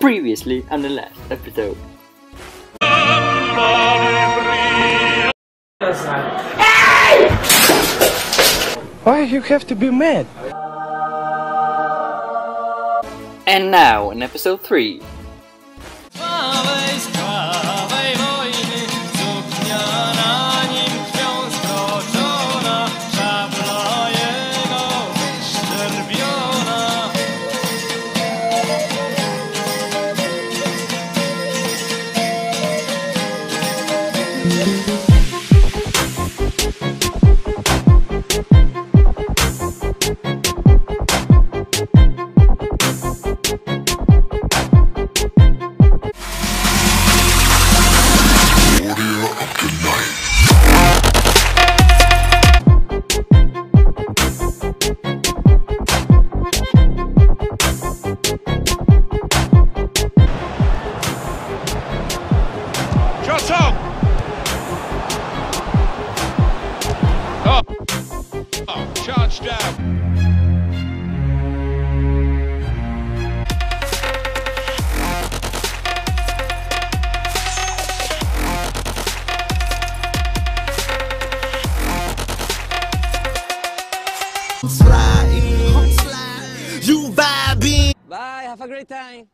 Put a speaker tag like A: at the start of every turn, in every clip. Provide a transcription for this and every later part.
A: previously on the last episode. Why you have to be mad? And now in episode 3, Yeah. Slide. You vibing. Bye. Have a great time.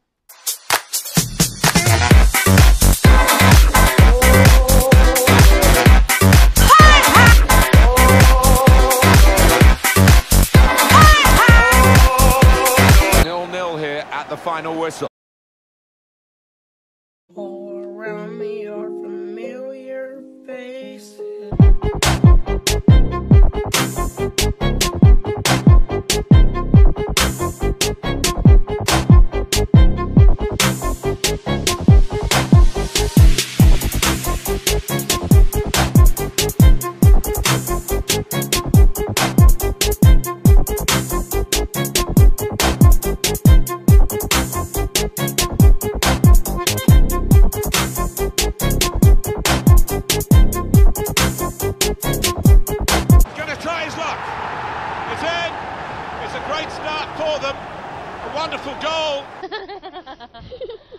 A: Nil-nil here at the final whistle. It's in. It's a great start for them. A wonderful goal.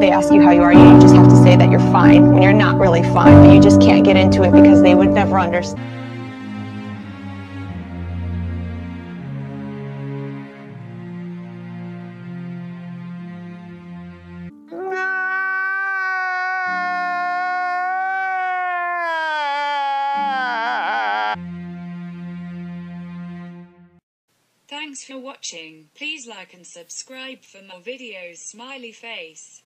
A: they ask you how you are, you just have to say that you're fine when you're not really fine, but you just can't get into it because they would never understand. Thanks for watching. Please like and subscribe for more videos. Smiley face.